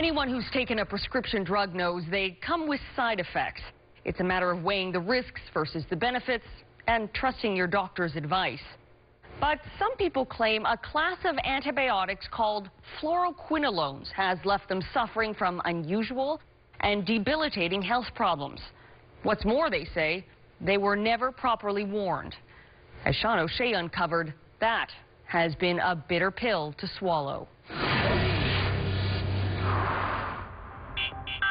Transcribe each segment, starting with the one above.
Anyone who's taken a prescription drug knows they come with side effects. It's a matter of weighing the risks versus the benefits and trusting your doctor's advice. But some people claim a class of antibiotics called fluoroquinolones has left them suffering from unusual and debilitating health problems. What's more, they say, they were never properly warned. As Sean O'Shea uncovered, that has been a bitter pill to swallow.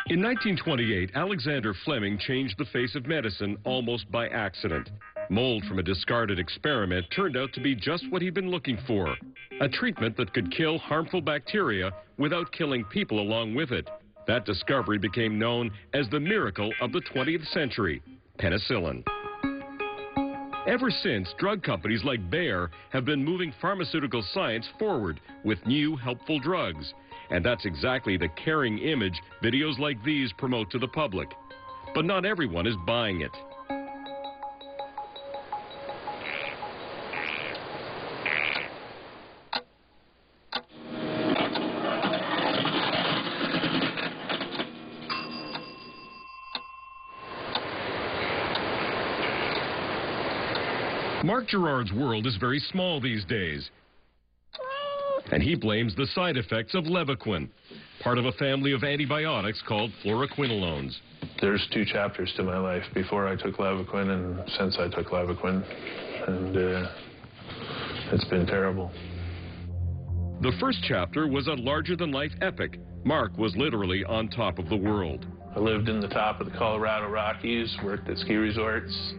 In 1928, Alexander Fleming changed the face of medicine almost by accident. Mold from a discarded experiment turned out to be just what he'd been looking for a treatment that could kill harmful bacteria without killing people along with it. That discovery became known as the miracle of the 20th century penicillin. Ever since, drug companies like Bayer have been moving pharmaceutical science forward with new helpful drugs. And that's exactly the caring image videos like these promote to the public. But not everyone is buying it. Mark Gerard's world is very small these days. And he blames the side effects of Levaquin, part of a family of antibiotics called fluoroquinolones. There's two chapters to my life before I took Levaquin and since I took Levaquin. And uh, it's been terrible. The first chapter was a larger-than-life epic. Mark was literally on top of the world. I lived in the top of the Colorado Rockies, worked at ski resorts,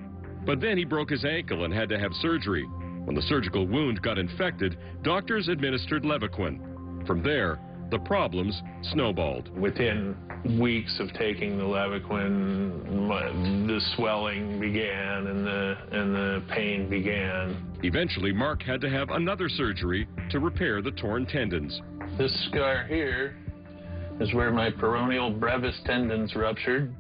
but then he broke his ankle and had to have surgery. When the surgical wound got infected, doctors administered Levaquin. From there, the problems snowballed. Within weeks of taking the Levaquin, my, the swelling began and the, and the pain began. Eventually, Mark had to have another surgery to repair the torn tendons. This scar here is where my peroneal brevis tendons ruptured.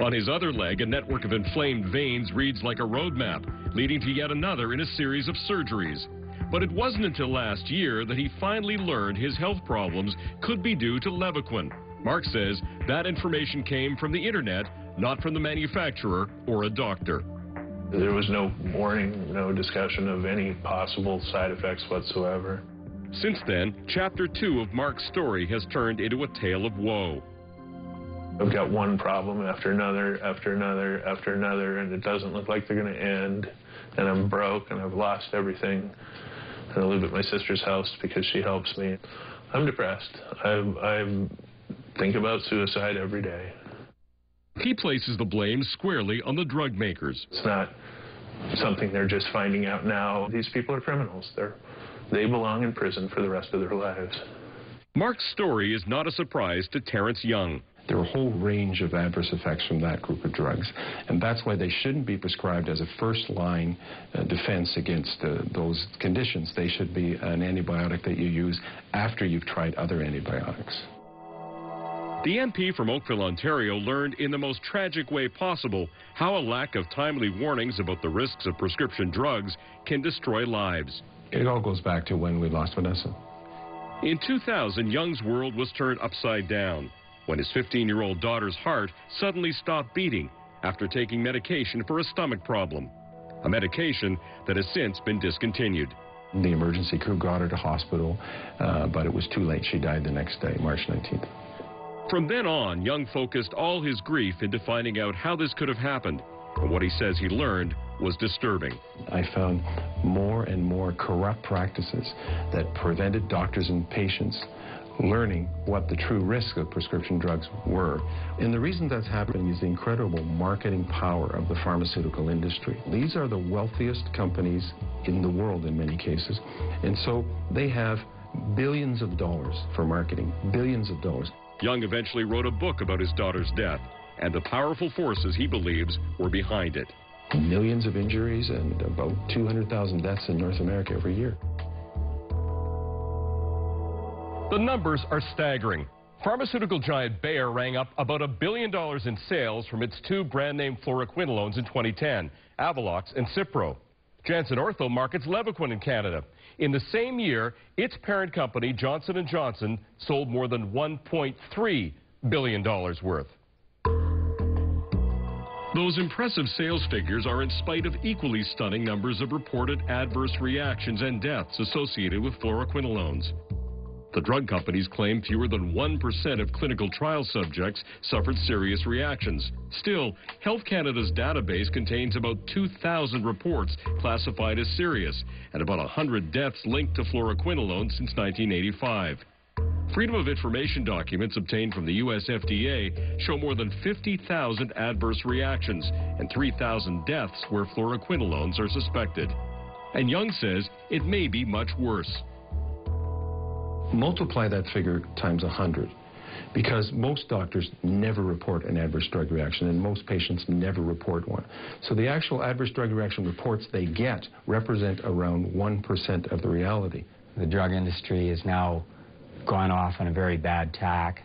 On his other leg, a network of inflamed veins reads like a roadmap, leading to yet another in a series of surgeries. But it wasn't until last year that he finally learned his health problems could be due to Levaquin. Mark says that information came from the internet, not from the manufacturer or a doctor. There was no warning, no discussion of any possible side effects whatsoever. Since then, chapter two of Mark's story has turned into a tale of woe. I've got one problem after another, after another, after another, and it doesn't look like they're going to end. And I'm broke, and I've lost everything. And I live at my sister's house because she helps me. I'm depressed. I, I think about suicide every day. He places the blame squarely on the drug makers. It's not something they're just finding out now. These people are criminals. They're, they belong in prison for the rest of their lives. Mark's story is not a surprise to Terence Young. There are a whole range of adverse effects from that group of drugs, and that's why they shouldn't be prescribed as a first-line uh, defense against uh, those conditions. They should be an antibiotic that you use after you've tried other antibiotics. The MP from Oakville, Ontario learned in the most tragic way possible how a lack of timely warnings about the risks of prescription drugs can destroy lives. It all goes back to when we lost Vanessa. In 2000, Young's world was turned upside down when his 15-year-old daughter's heart suddenly stopped beating after taking medication for a stomach problem, a medication that has since been discontinued. The emergency crew got her to hospital, uh, but it was too late. She died the next day, March 19th. From then on, Young focused all his grief into finding out how this could have happened. And what he says he learned was disturbing. I found more and more corrupt practices that prevented doctors and patients learning what the true risk of prescription drugs were. And the reason that's happening is the incredible marketing power of the pharmaceutical industry. These are the wealthiest companies in the world in many cases. And so they have billions of dollars for marketing, billions of dollars. Young eventually wrote a book about his daughter's death and the powerful forces he believes were behind it. Millions of injuries and about 200,000 deaths in North America every year. The numbers are staggering. Pharmaceutical giant Bayer rang up about a billion dollars in sales from its two brand name fluoroquinolones in 2010, Avelox and Cipro. Janssen Ortho markets Levaquin in Canada. In the same year, its parent company, Johnson & Johnson, sold more than $1.3 billion worth. Those impressive sales figures are in spite of equally stunning numbers of reported adverse reactions and deaths associated with fluoroquinolones. The drug companies claim fewer than 1% of clinical trial subjects suffered serious reactions. Still, Health Canada's database contains about 2,000 reports classified as serious and about 100 deaths linked to fluoroquinolone since 1985. Freedom of Information documents obtained from the U.S. FDA show more than 50,000 adverse reactions and 3,000 deaths where fluoroquinolones are suspected. And Young says it may be much worse. Multiply that figure times 100 because most doctors never report an adverse drug reaction and most patients never report one. So the actual adverse drug reaction reports they get represent around 1% of the reality. The drug industry has now gone off on a very bad tack.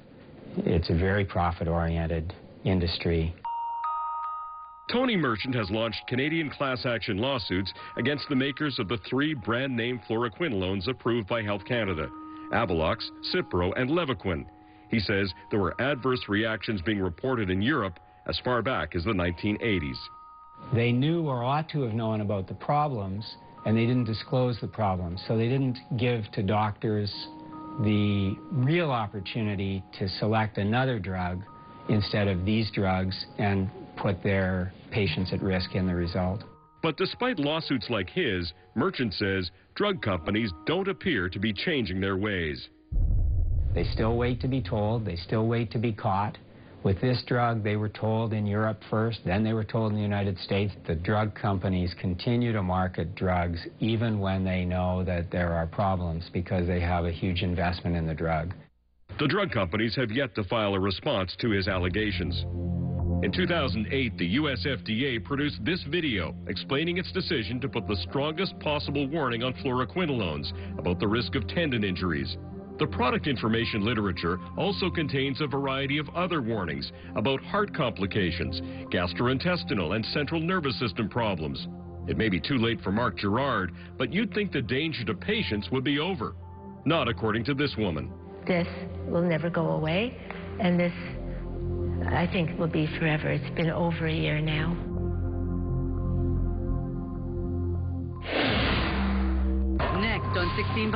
It's a very profit-oriented industry. Tony Merchant has launched Canadian class action lawsuits against the makers of the three brand name fluoroquinolones approved by Health Canada, Avelox, Cipro, and Levaquin. He says there were adverse reactions being reported in Europe as far back as the 1980s. They knew or ought to have known about the problems, and they didn't disclose the problems. So they didn't give to doctors the real opportunity to select another drug instead of these drugs and put their patients at risk in the result. But despite lawsuits like his, Merchant says drug companies don't appear to be changing their ways. They still wait to be told, they still wait to be caught. With this drug, they were told in Europe first, then they were told in the United States. The drug companies continue to market drugs even when they know that there are problems because they have a huge investment in the drug. The drug companies have yet to file a response to his allegations. In 2008, the U.S. FDA produced this video explaining its decision to put the strongest possible warning on fluoroquinolones about the risk of tendon injuries. The product information literature also contains a variety of other warnings about heart complications, gastrointestinal and central nervous system problems. It may be too late for Mark Gerard, but you'd think the danger to patients would be over. Not according to this woman. This will never go away, and this, I think, it will be forever. It's been over a year now. Next on 16